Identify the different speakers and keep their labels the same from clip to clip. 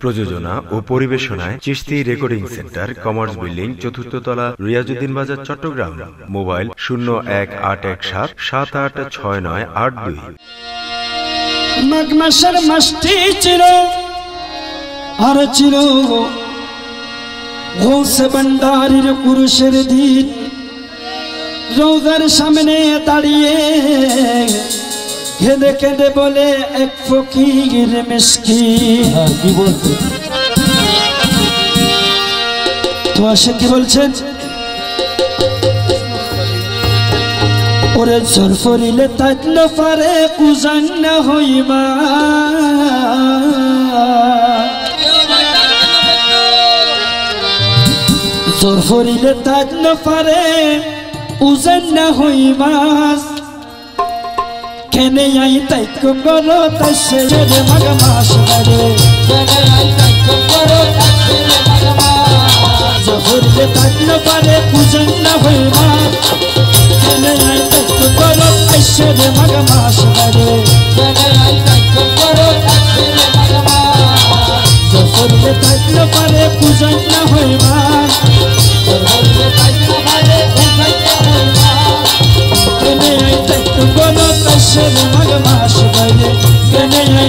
Speaker 1: প্রযোজনা ও পরিবেশনায় Chishti recording centre, commerce building, চতুর্থ তলা, রিয়াজুদ্দিন বাজার, চট্টগ্রাম। মোবাইল শূন্য এক আট এক সাত সাত আট ছয় নয় আট দুই।
Speaker 2: চির পুরুষের দিন, রোজার সামনে দাঁড়িয়ে কেঁদে কেঁদে বলে এক ফকির মিসকি
Speaker 3: হ্যাঁ, কি বলছে?
Speaker 2: তো আসে কি বলছেন? ওরে জোর ফরিলে তাকল পারে উজান না হইবা জোর ফরিলে তাকল পারে উজান না হইবাস কেনে আই তাইক করো তাই ছেড়ে রে মাঘ মাস বারে জহরলে তাকল পারে উজান না হইবাস কেনে আই তাইক করো তাই ছেড়ে মাঘ মাস বারে জহরলে তাকল পারে উজান না হইবাস কেনে করো তাই ছেড়ে মাঘ মাস বারে কেনে আই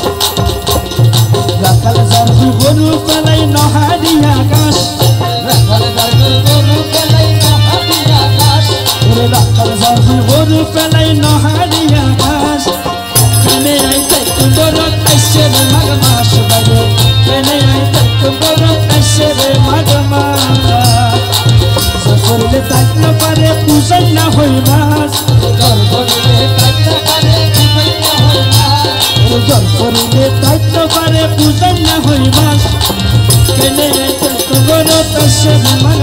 Speaker 2: করিলে তাকলে পারে পূজাই না হই মাস। কেনে আইতে কুন্দর আইসে রে মাঘ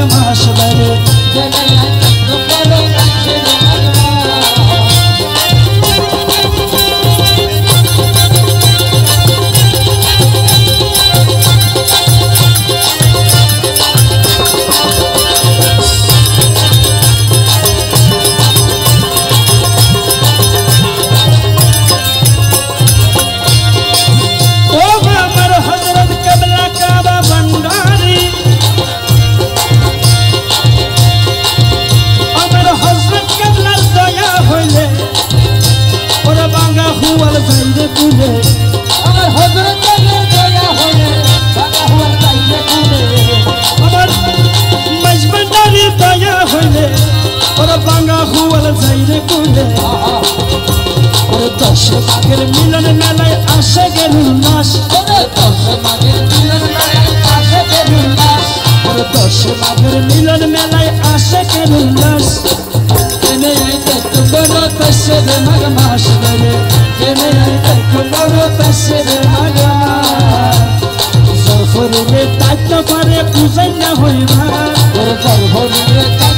Speaker 2: দশ মাঘের মিলন মেলায় আসে গেলুল মাস। দশ মাঘের মিলন মেলায় আসে গেলুল মাস। কেনে আইতে কুন্দর তসে রে মাঘ মাস কেনে আইতে কুন্দর তসে রে মাঘ পারে পূজাই না হইবা জরফরিলে তাইতে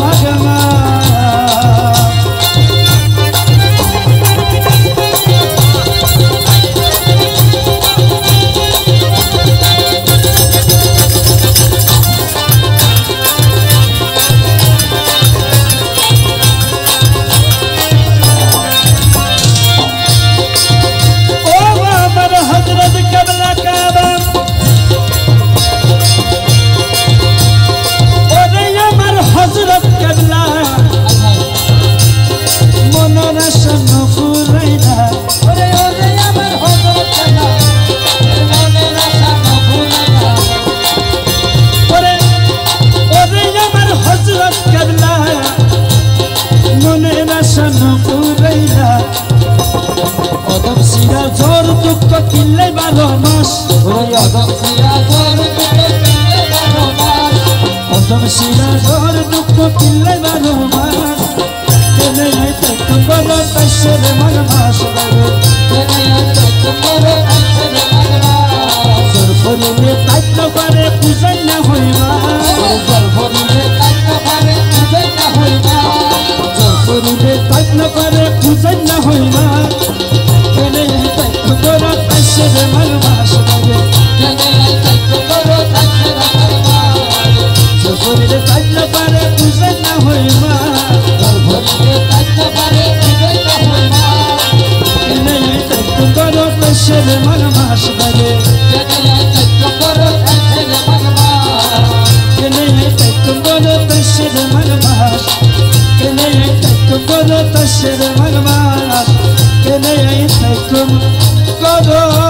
Speaker 2: মনের আশা নফুরাইলা কদম সিরা জোর দুঃখ কিনলে বারো মাস। কদম সিরা জোর দুঃখ কিনলে বারো মাস। কেনে আইতে কুম্বল তাইসের মন মাস লাগে। জোর ফরিলে তাইত পারে পূজাই না হইবা জোর ফরিলে তাইত পারে পূজাই না হইবা কেনে আইতে কুম্বল তাইসের মন মাস লাগে জোর ফরিলে তাইত পারে পূজাই না কেনে আইতে কুম্বল তাইসের মন মাস লাগে কেনে মন মাস কেনে আইতে কুম্বল